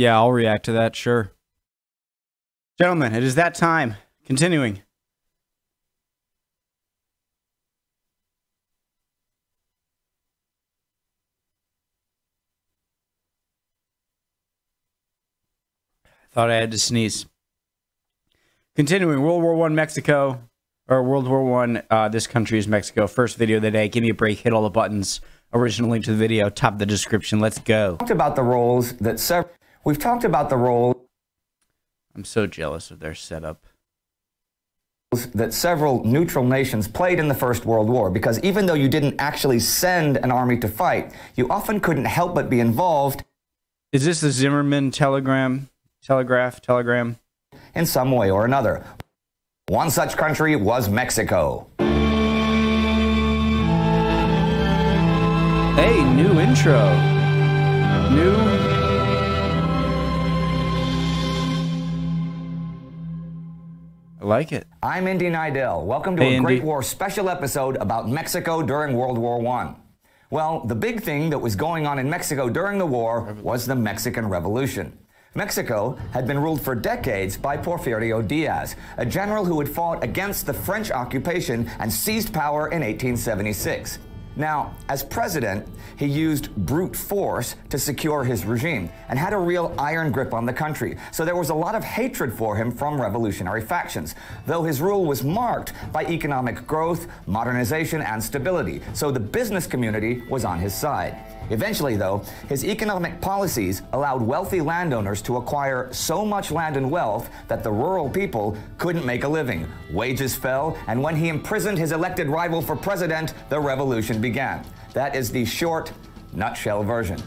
Yeah, I'll react to that, sure. Gentlemen, it is that time. Continuing. Thought I had to sneeze. Continuing, World War One, Mexico, or World War One. Uh, this country is Mexico. First video of the day. Give me a break. Hit all the buttons. Original link to the video. Top of the description. Let's go. talked about the roles that several. We've talked about the role I'm so jealous of their setup. that several neutral nations played in the First World War because even though you didn't actually send an army to fight, you often couldn't help but be involved Is this the Zimmerman telegram? Telegraph? Telegram? in some way or another. One such country was Mexico. Hey, new intro. New. Like it. I'm Indy Neidell. Welcome to Hey, a Indy. Great War special episode about Mexico during World War I. Well, the big thing that was going on in Mexico during the war was the Mexican Revolution. Mexico had been ruled for decades by Porfirio Diaz, a general who had fought against the French occupation and seized power in 1876. Now, as president, he used brute force to secure his regime and had a real iron grip on the country. So there was a lot of hatred for him from revolutionary factions, though his rule was marked by economic growth, modernization, and stability. So the business community was on his side. Eventually, though, his economic policies allowed wealthy landowners to acquire so much land and wealth that the rural people couldn't make a living. Wages fell, and when he imprisoned his elected rival for president, the revolution began. That is the short, nutshell version.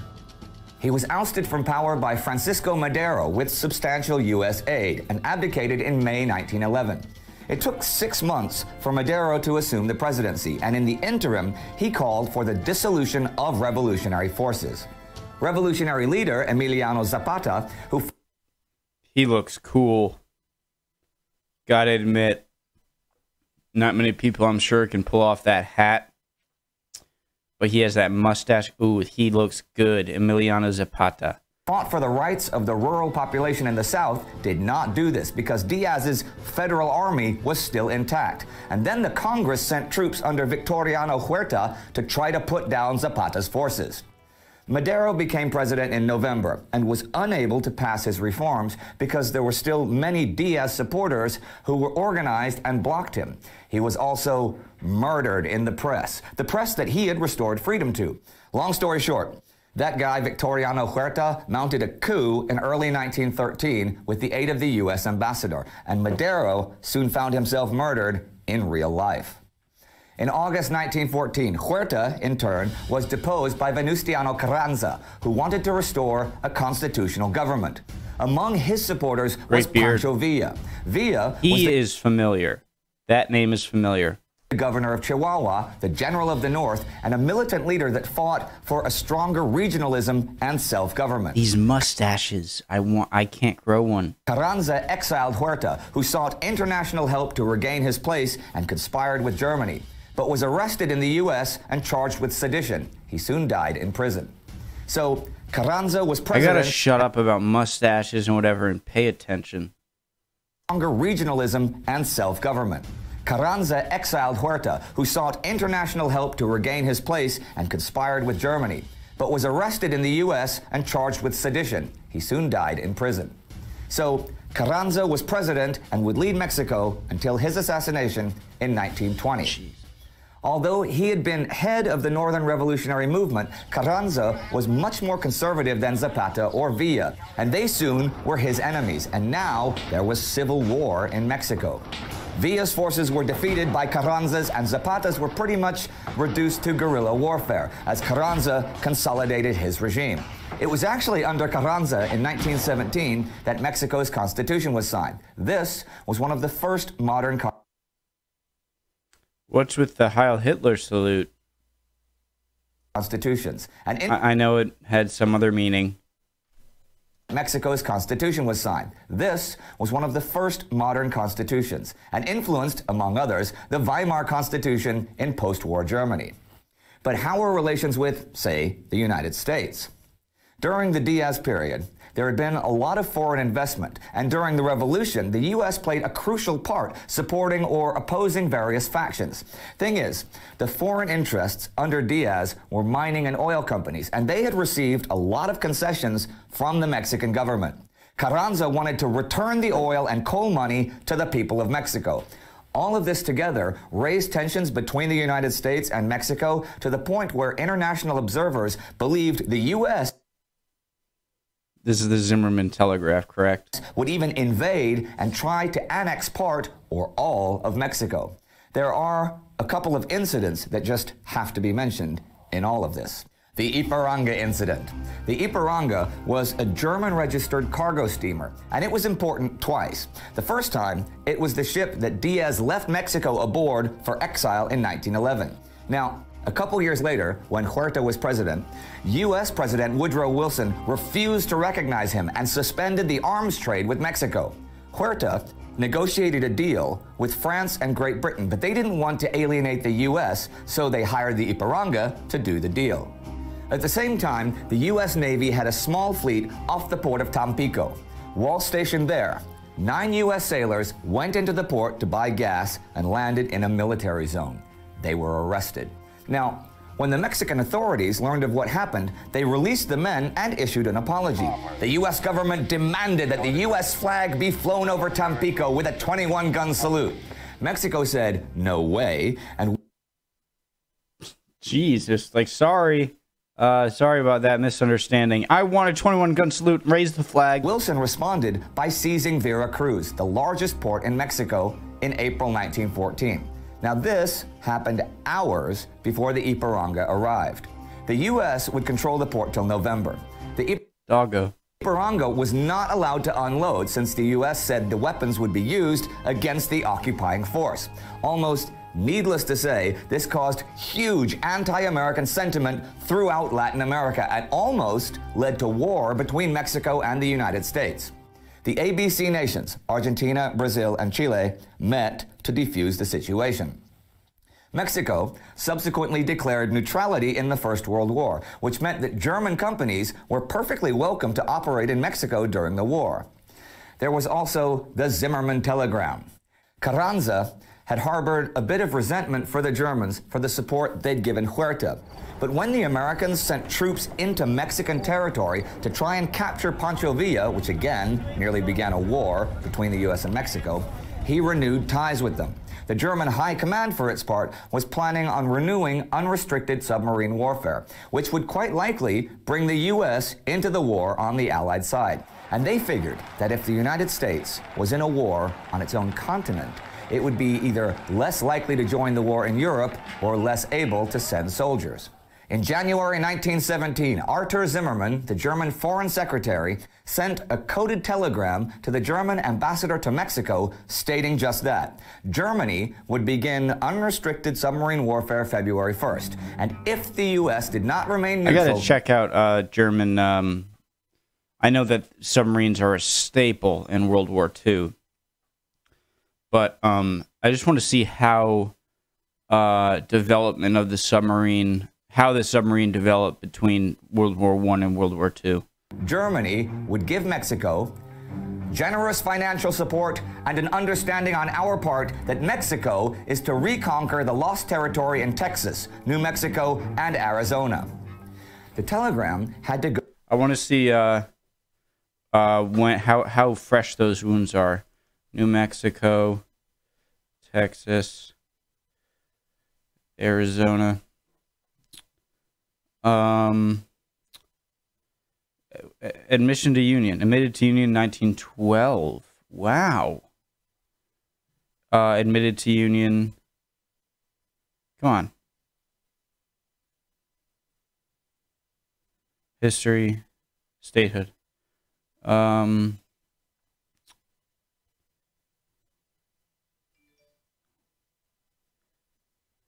He was ousted from power by Francisco Madero with substantial U.S. aid and abdicated in May 1911. It took six months for Madero to assume the presidency, and in the interim, he called for the dissolution of revolutionary forces. Revolutionary leader Emiliano Zapata, who He looks cool. Gotta admit, not many people I'm sure can pull off that hat. But he has that mustache. Ooh, he looks good. Emiliano Zapata. Fought for the rights of the rural population in the South did not do this because Diaz's federal army was still intact. And then the Congress sent troops under Victoriano Huerta to try to put down Zapata's forces. Madero became president in November and was unable to pass his reforms because there were still many Diaz supporters who were organized and blocked him. He was also murdered in the press, the press that he had restored freedom to. Long story short, that guy, Victoriano Huerta, mounted a coup in early 1913 with the aid of the U.S. ambassador, and Madero soon found himself murdered in real life. In August 1914, Huerta, in turn, was deposed by Venustiano Carranza, who wanted to restore a constitutional government. Among his supporters was Great beard. Pancho Villa. Villa was He is familiar. That name is familiar. Governor of Chihuahua, the general of the North, and a militant leader that fought for a stronger regionalism and self-government. These mustaches. I want. I can't grow one. Carranza exiled Huerta, who sought international help to regain his place and conspired with Germany, but was arrested in the U.S. and charged with sedition. He soon died in prison. So Carranza was president. I gotta shut up about mustaches and whatever and pay attention. stronger regionalism and self-government. Carranza exiled Huerta, who sought international help to regain his place and conspired with Germany, but was arrested in the U.S. and charged with sedition. He soon died in prison. So Carranza was president and would lead Mexico until his assassination in 1920. Although he had been head of the Northern Revolutionary Movement, Carranza was much more conservative than Zapata or Villa, and they soon were his enemies, and now there was civil war in Mexico. Villa's forces were defeated by Carranza's, and Zapata's were pretty much reduced to guerrilla warfare as Carranza consolidated his regime. It was actually under Carranza in 1917 that Mexico's constitution was signed. This was one of the first modern What's with the Heil Hitler salute? constitutions. And in I, I know it had some other meaning. Mexico's constitution was signed. This was one of the first modern constitutions and influenced, among others, the Weimar Constitution in post war Germany. But how were relations with, say, the United States? During the Diaz period, There had been a lot of foreign investment, and during the revolution, the U.S. played a crucial part supporting or opposing various factions. Thing is, the foreign interests under Diaz were mining and oil companies, and they had received a lot of concessions from the Mexican government. Carranza wanted to return the oil and coal money to the people of Mexico. All of this together raised tensions between the United States and Mexico to the point where international observers believed the U.S. This is the Zimmerman Telegraph, correct? Would even invade and try to annex part or all of Mexico. There are a couple of incidents that just have to be mentioned in all of this. The Ipiranga incident. The Ipiranga was a German registered cargo steamer, and it was important twice. The first time, it was the ship that Diaz left Mexico aboard for exile in 1911. Now, a couple years later, when Huerta was president, U.S. President Woodrow Wilson refused to recognize him and suspended the arms trade with Mexico. Huerta negotiated a deal with France and Great Britain, but they didn't want to alienate the U.S., so they hired the Ipiranga to do the deal. At the same time, the U.S. Navy had a small fleet off the port of Tampico. While stationed there, nine U.S. sailors went into the port to buy gas and landed in a military zone. They were arrested. Now, when the Mexican authorities learned of what happened, they released the men and issued an apology. The U.S. government demanded that the U.S. flag be flown over Tampico with a 21 gun salute. Mexico said, no way, and Jesus, like, sorry. Uh, sorry about that misunderstanding. I want a 21 gun salute. Raise the flag. Wilson responded by seizing Veracruz, the largest port in Mexico, in April 1914. Now, this happened hours before the Ipiranga arrived. The U.S. would control the port till November. The Doggo. Ipiranga was not allowed to unload since the U.S. said the weapons would be used against the occupying force. Almost Needless to say, this caused huge anti American sentiment throughout Latin America and almost led to war between Mexico and the United States. The ABC nations, Argentina, Brazil, and Chile, met to defuse the situation. Mexico subsequently declared neutrality in the First World War, which meant that German companies were perfectly welcome to operate in Mexico during the war. There was also the Zimmerman telegram. Carranza had harbored a bit of resentment for the Germans for the support they'd given Huerta. But when the Americans sent troops into Mexican territory to try and capture Pancho Villa, which again nearly began a war between the U.S. and Mexico, he renewed ties with them. The German High Command, for its part, was planning on renewing unrestricted submarine warfare, which would quite likely bring the U.S. into the war on the Allied side. And they figured that if the United States was in a war on its own continent, it would be either less likely to join the war in Europe or less able to send soldiers. In January 1917, Arthur Zimmermann, the German Foreign Secretary, sent a coded telegram to the German ambassador to Mexico stating just that. Germany would begin unrestricted submarine warfare February 1st. And if the U.S. did not remain neutral... I got to check out uh, German... Um, I know that submarines are a staple in World War II. But um, I just want to see how uh, development of the submarine, how the submarine developed between World War One and World War Two. Germany would give Mexico generous financial support and an understanding on our part that Mexico is to reconquer the lost territory in Texas, New Mexico, and Arizona. The telegram had to go. I want to see uh, uh, when how how fresh those wounds are. New Mexico, Texas, Arizona. Um, admission to Union, admitted to Union 1912. Wow. Uh, admitted to Union. Come on. History, statehood. Um,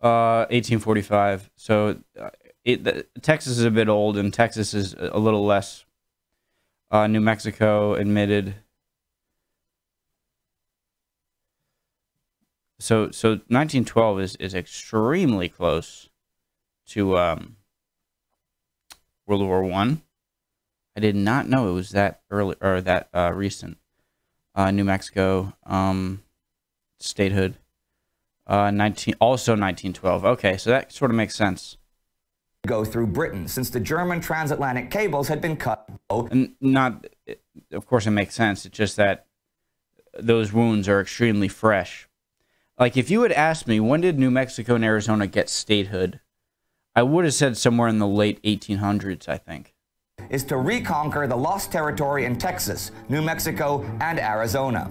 Uh, 1845. So uh, it, the, Texas is a bit old, and Texas is a little less. Uh, New Mexico admitted. So so 1912 is is extremely close to um, World War One. I did not know it was that early or that uh, recent. Uh, New Mexico um, statehood. Uh, 19 also 1912. Okay, so that sort of makes sense. Go through Britain since the German transatlantic cables had been cut. And not, of course, it makes sense. It's just that those wounds are extremely fresh. Like if you had asked me when did New Mexico and Arizona get statehood, I would have said somewhere in the late 1800s. I think is to reconquer the lost territory in Texas, New Mexico, and Arizona.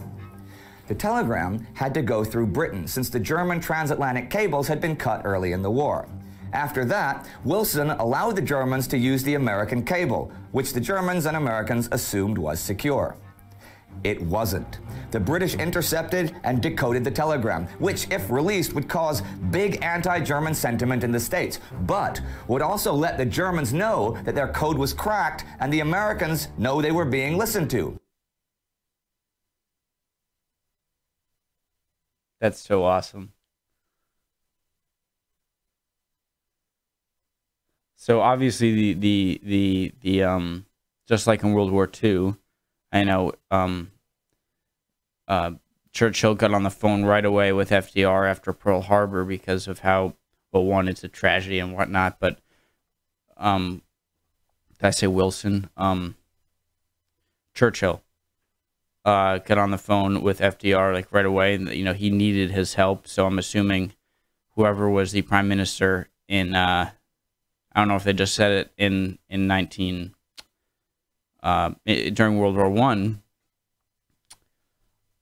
The telegram had to go through Britain since the German transatlantic cables had been cut early in the war. After that, Wilson allowed the Germans to use the American cable, which the Germans and Americans assumed was secure. It wasn't. The British intercepted and decoded the telegram, which, if released, would cause big anti German sentiment in the States, but would also let the Germans know that their code was cracked and the Americans know they were being listened to. That's so awesome. So obviously the the the the um just like in World War II, I know um, uh, Churchill got on the phone right away with FDR after Pearl Harbor because of how, well, one, it's a tragedy and whatnot, but um, did I say Wilson? Um, Churchill uh, got on the phone with FDR like right away, and you know he needed his help. So I'm assuming whoever was the prime minister in uh, I don't know if they just said it in in 19 uh, during World War One.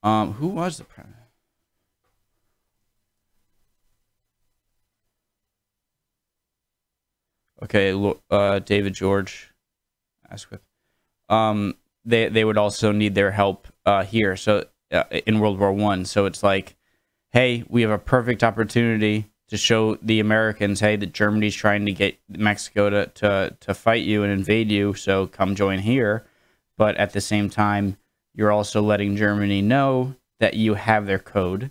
Um, who was the president? Okay, uh, David George, Asquith. Um, they they would also need their help uh, here. So uh, in World War One, so it's like, hey, we have a perfect opportunity to show the Americans, hey, that Germany's trying to get Mexico to, to, to fight you and invade you, so come join here. But at the same time, you're also letting Germany know that you have their code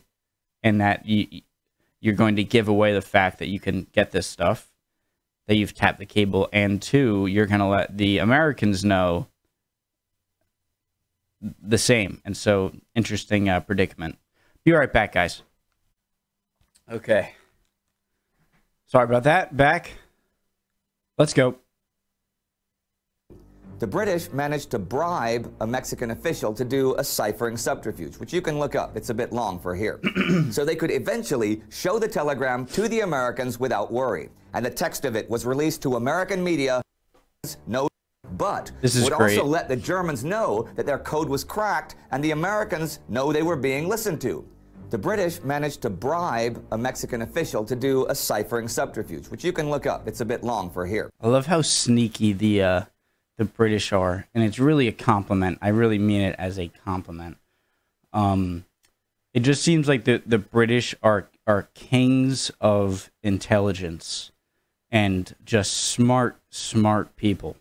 and that you, you're going to give away the fact that you can get this stuff, that you've tapped the cable, and two, you're going to let the Americans know the same. And so, interesting uh, predicament. Be right back, guys. Okay. Sorry about that. Back. Let's go. The British managed to bribe a Mexican official to do a ciphering subterfuge, which you can look up. It's a bit long for here. so they could eventually show the telegram to the Americans without worry. And the text of it was released to American media. No but would great. also let the Germans know that their code was cracked and the Americans know they were being listened to. The British managed to bribe a Mexican official to do a ciphering subterfuge, which you can look up. It's a bit long for here. I love how sneaky the uh, the British are, and it's really a compliment. I really mean it as a compliment. Um, it just seems like the the British are are kings of intelligence and just smart, smart people.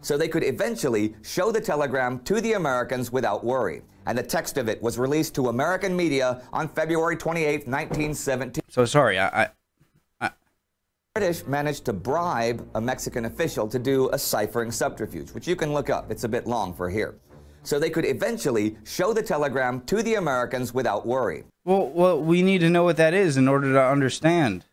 So they could eventually show the telegram to the Americans without worry and the text of it was released to American media on February 28, 1917. So sorry, I, I, I... British managed to bribe a Mexican official to do a ciphering subterfuge, which you can look up. It's a bit long for here. So they could eventually show the telegram to the Americans without worry. Well, well, we need to know what that is in order to understand.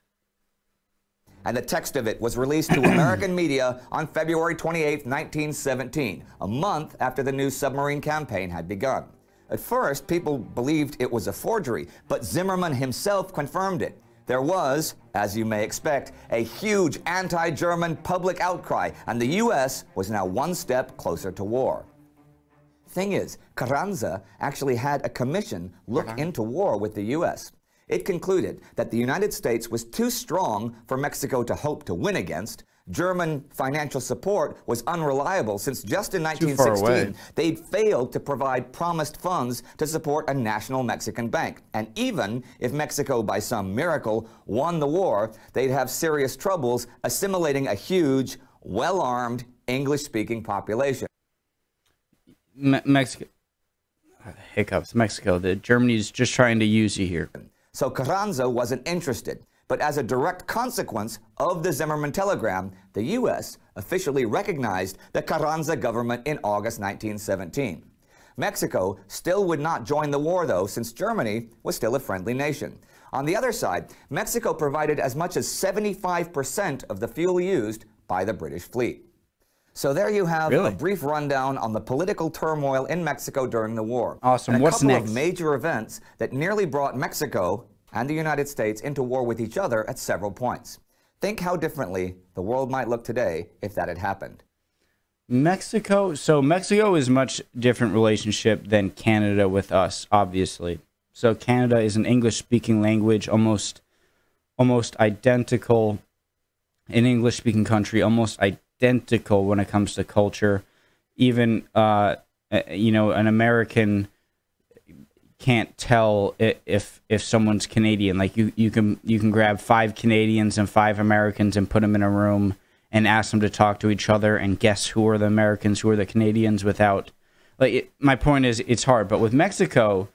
And the text of it was released to American media on February 28, 1917, a month after the new submarine campaign had begun. At first, people believed it was a forgery, but Zimmerman himself confirmed it. There was, as you may expect, a huge anti German public outcry, and the U.S. was now one step closer to war. Thing is, Carranza actually had a commission look uh-huh. into war with the U.S. It concluded that the United States was too strong for Mexico to hope to win against, German financial support was unreliable since just in 1916 they'd failed to provide promised funds to support a national Mexican bank. And even if Mexico, by some miracle, won the war, they'd have serious troubles assimilating a huge, well armed, English speaking population. Me Mexico. Hiccups. Mexico. The Germany's just trying to use you here. So Carranza wasn't interested. But as a direct consequence of the Zimmerman telegram, the U.S. officially recognized the Carranza government in August 1917. Mexico still would not join the war, though, since Germany was still a friendly nation. On the other side, Mexico provided as much as 75% of the fuel used by the British fleet. So there you have Really? a brief rundown on the political turmoil in Mexico during the war. Awesome. And a What's couple next? of major events that nearly brought Mexico and the United States into war with each other at several points. Think how differently the world might look today if that had happened. Mexico. So Mexico is much different relationship than Canada with us, obviously. So Canada is an English-speaking language, almost, almost identical. An English-speaking country, almost identical when it comes to culture. Even, uh, uh, you know, an American can't tell if if someone's Canadian. Like you, you can you can grab five Canadians and five Americans and put them in a room and ask them to talk to each other and guess who are the Americans, who are the Canadians without. Like it, my point is, it's hard. But with Mexico,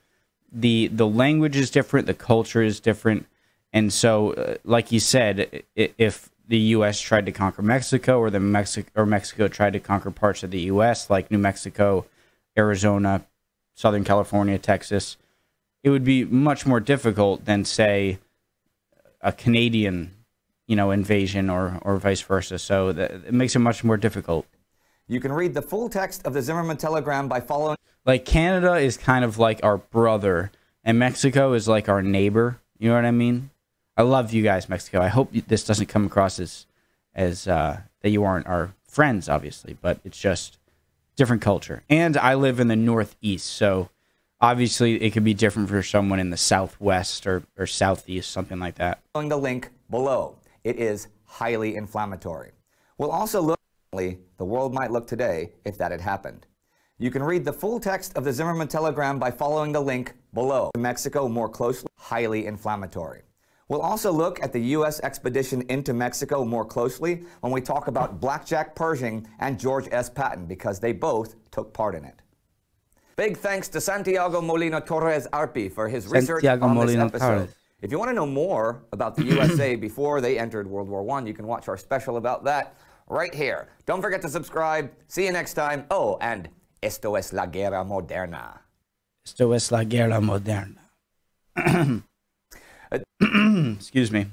the the language is different, the culture is different, and so uh, like you said, if the U.S. tried to conquer Mexico, or the Mexico or Mexico tried to conquer parts of the U.S. like New Mexico, Arizona, Southern California, Texas, it would be much more difficult than say a Canadian, you know, invasion or or vice versa. So that, it makes it much more difficult. You can read the full text of the Zimmerman telegram by following Like Canada is kind of like our brother, and Mexico is like our neighbor. You know what I mean? I love you guys, Mexico. I hope this doesn't come across as as uh, that you aren't our friends, obviously, but it's just different culture. And I live in the Northeast, so obviously it could be different for someone in the Southwest or, or Southeast, something like that. Following the link below. It is highly inflammatory. We'll also look the world might look today if that had happened. You can read the full text of the Zimmerman telegram by following the link below. Mexico more closely, highly inflammatory. We'll also look at the U.S. expedition into Mexico more closely when we talk about Blackjack Pershing and George S. Patton because they both took part in it. Big thanks to Santiago Molina Torres Arpi for his research Santiago on Molina this episode. Torres. If you want to know more about the USA before they entered World War I, you can watch our special about that right here. Don't forget to subscribe. See you next time. Oh, and esto es la guerra moderna. Esto es la guerra moderna. Excuse me.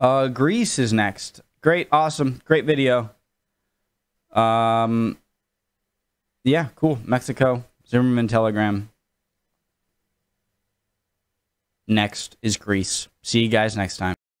Uh, Greece is next. Great, awesome, great video. Um, yeah, cool. Mexico, Zimmerman Telegram. Next is Greece. See you guys next time.